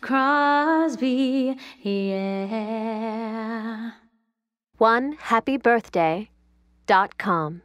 Crosby, yeah. One happy birthday dot com.